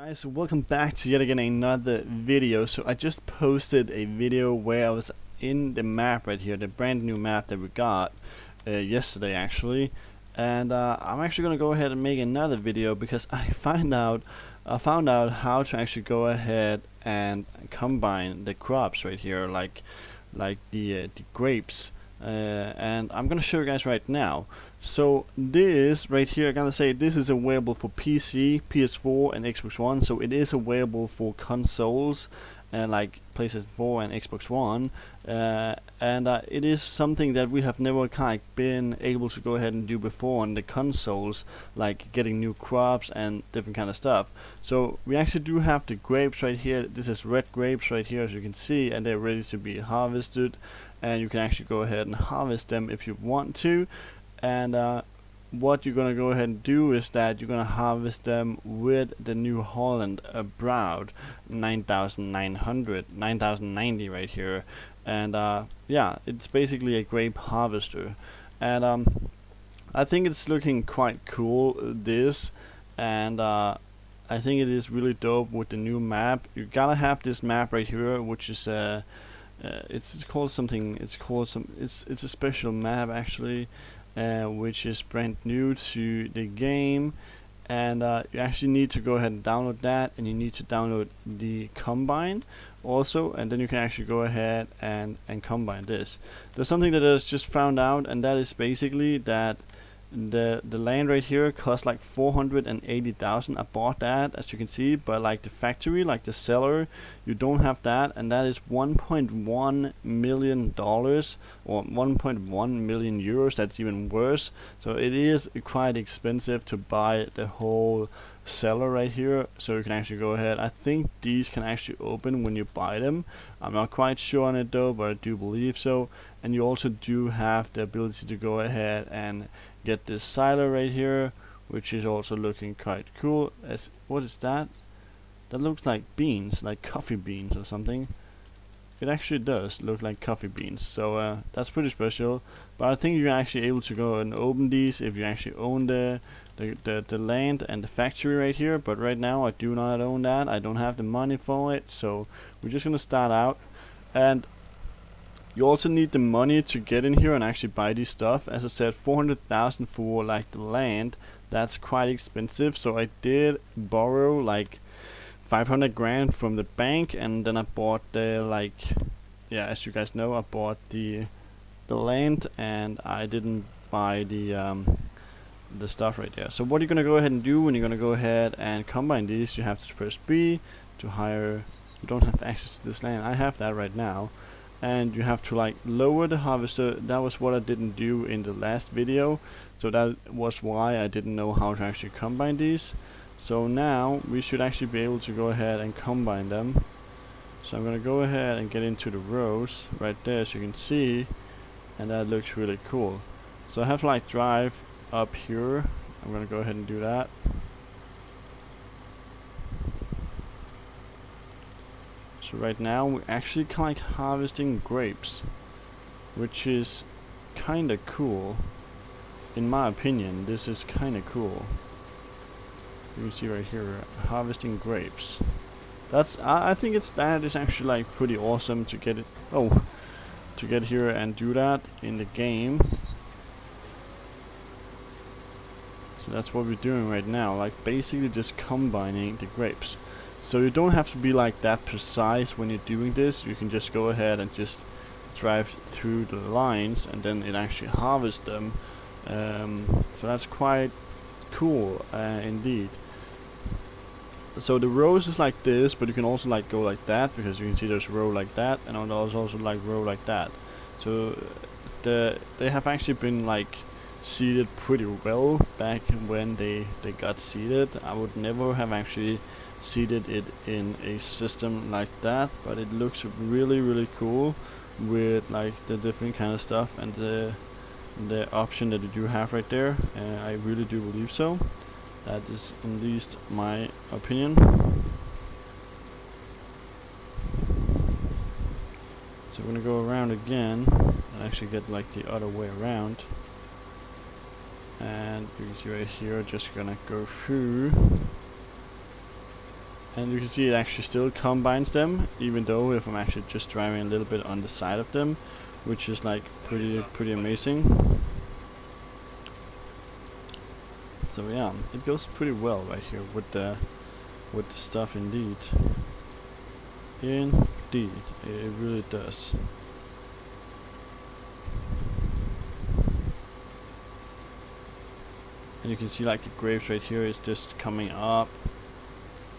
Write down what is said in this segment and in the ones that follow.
Guys, welcome back to yet again another video. So I just posted a video where I was in the map right here, the brand new map that we got uh, yesterday actually. And uh, I'm actually gonna go ahead and make another video because I find out I found out how to actually go ahead and combine the crops right here, like like the uh, the grapes. Uh, and I'm gonna show you guys right now. So this right here, I gotta say this is available for PC, PS4, and Xbox One. So it is available for consoles, and like PlayStation 4 and Xbox One. Uh, and uh, it is something that we have never kind of been able to go ahead and do before on the consoles, like getting new crops and different kind of stuff. So we actually do have the grapes right here. This is red grapes right here, as you can see, and they're ready to be harvested. And you can actually go ahead and harvest them if you want to. And uh, what you're gonna go ahead and do is that you're gonna harvest them with the New Holland Braud 9900 9090 right here. And uh, yeah it's basically a grape harvester. And um, I think it's looking quite cool this. And uh, I think it is really dope with the new map. You gotta have this map right here which is uh, uh, it's, it's called something it's called some it's it's a special map actually uh, which is brand new to the game. And uh, you actually need to go ahead and download that and you need to download the combine also and then you can actually go ahead and and combine this. There's something that I just found out and that is basically that the the land right here costs like 480,000 I bought that as you can see but like the factory like the cellar you don't have that and that is 1.1 million dollars or 1.1 million euros. That's even worse. So it is quite expensive to buy the whole cellar right here. So you can actually go ahead. I think these can actually open when you buy them. I'm not quite sure on it though but I do believe so. And you also do have the ability to go ahead and get this silo right here which is also looking quite cool. As what is that? That looks like beans like coffee beans or something. It actually does look like coffee beans so uh, that's pretty special. But I think you're actually able to go and open these if you actually own the, the, the, the land and the factory right here. But right now I do not own that. I don't have the money for it so we're just gonna start out. And you also need the money to get in here and actually buy this stuff. As I said, 400,000 for like the land. That's quite expensive. So I did borrow like 500 grand from the bank and then I bought the like, yeah, as you guys know, I bought the the land and I didn't buy the um, the stuff right there. So what are you're gonna go ahead and do when you're gonna go ahead and combine these, you have to press B to hire. You don't have access to this land. I have that right now and you have to like lower the harvester. That was what I didn't do in the last video. So that was why I didn't know how to actually combine these. So now we should actually be able to go ahead and combine them. So I'm gonna go ahead and get into the rows right there as you can see. And that looks really cool. So I have like drive up here. I'm gonna go ahead and do that So right now we're actually kind of harvesting grapes, which is kind of cool. In my opinion, this is kind of cool. You can see right here, harvesting grapes. That's I, I think it's that is actually like pretty awesome to get it. Oh, to get here and do that in the game. So that's what we're doing right now, like basically just combining the grapes. So you don't have to be like that precise when you're doing this. You can just go ahead and just drive through the lines and then it actually harvests them. Um, so that's quite cool uh, indeed. So the rows is like this, but you can also like go like that because you can see there's a row like that and there's also like row like that. So the they have actually been like seeded pretty well back when they they got seeded. I would never have actually seeded it in a system like that but it looks really really cool with like the different kind of stuff and the the option that you do have right there uh, I really do believe so. That is at least my opinion. So we're gonna go around again and actually get like the other way around. And you can see right here just gonna go through and you can see it actually still combines them even though if I'm actually just driving a little bit on the side of them which is like pretty pretty amazing. So yeah it goes pretty well right here with the with the stuff indeed. Indeed it really does. And you can see like the grapes right here is just coming up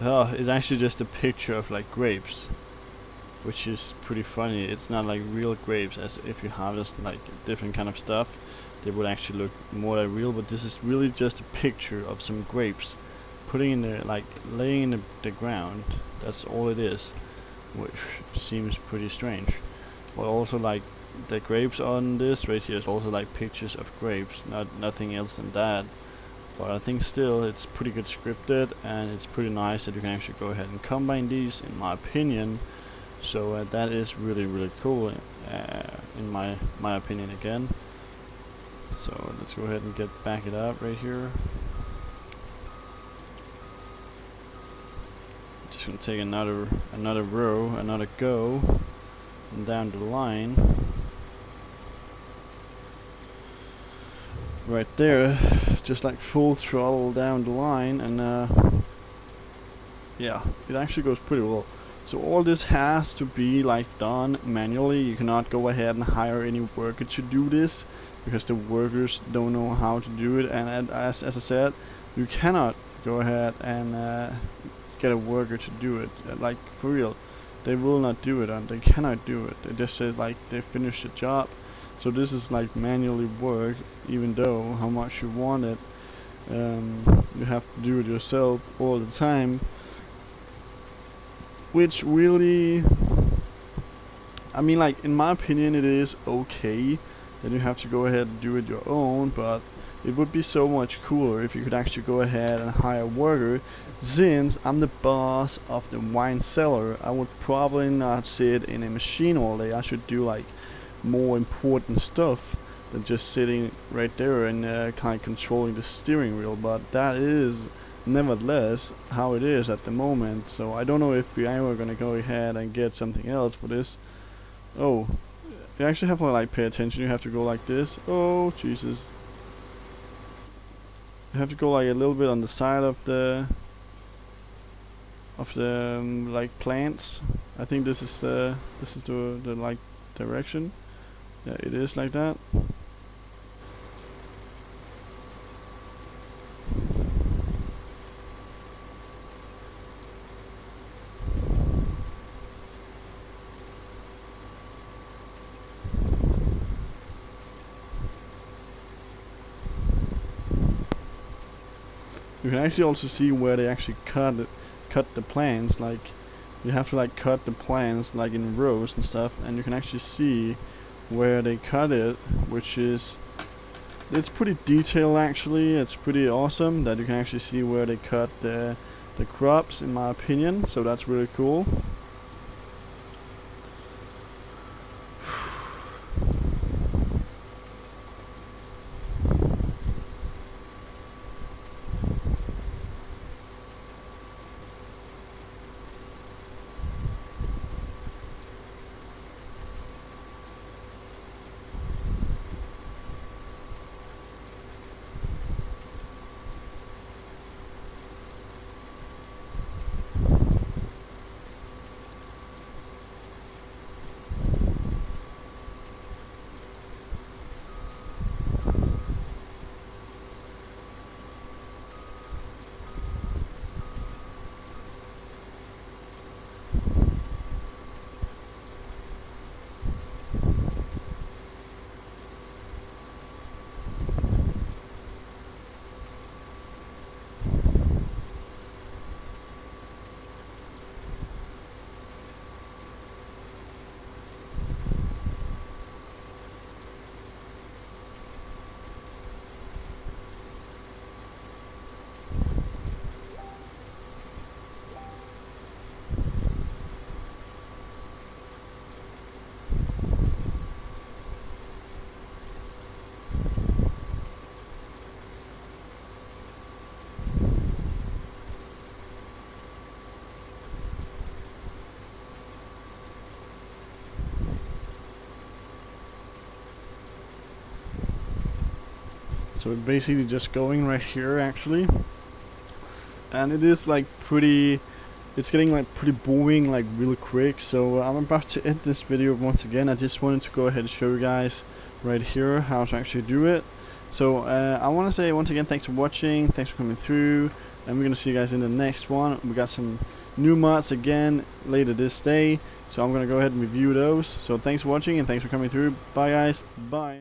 oh it's actually just a picture of like grapes which is pretty funny. It's not like real grapes as if you harvest like different kind of stuff they would actually look more like real but this is really just a picture of some grapes putting in the like laying in the, the ground. That's all it is which seems pretty strange. But also like the grapes on this right here is also like pictures of grapes not nothing else than that but I think still it's pretty good scripted and it's pretty nice that you can actually go ahead and combine these in my opinion. So uh, that is really really cool uh, in my my opinion again. So let's go ahead and get back it up right here. Just gonna take another another row another go and down the line. Right there just like full throttle down the line and uh, yeah it actually goes pretty well. So all this has to be like done manually. You cannot go ahead and hire any worker to do this because the workers don't know how to do it. And as, as I said you cannot go ahead and uh, get a worker to do it. Uh, like for real they will not do it and they cannot do it. They just say like they finished the job. So this is like manually work even though how much you want it um, you have to do it yourself all the time which really I mean like in my opinion it is okay that you have to go ahead and do it your own but it would be so much cooler if you could actually go ahead and hire a worker. Since I'm the boss of the wine cellar I would probably not sit in a machine all day. I should do like more important stuff than just sitting right there and uh, kind of controlling the steering wheel but that is nevertheless how it is at the moment. So I don't know if we are gonna go ahead and get something else for this. Oh you actually have to like pay attention. You have to go like this. Oh Jesus. You have to go like a little bit on the side of the of the um, like plants. I think this is the this is the, the like direction yeah it is like that. You can actually also see where they actually cut it, cut the plants like you have to like cut the plants like in rows and stuff and you can actually see where they cut it which is it's pretty detailed actually. It's pretty awesome that you can actually see where they cut the the crops in my opinion. So that's really cool so basically just going right here actually. And it is like pretty it's getting like pretty boring like really quick. So I'm about to end this video once again. I just wanted to go ahead and show you guys right here how to actually do it. So uh, I want to say once again thanks for watching. Thanks for coming through. And we're gonna see you guys in the next one. We got some new mods again later this day. So I'm gonna go ahead and review those. So thanks for watching and thanks for coming through. Bye guys. Bye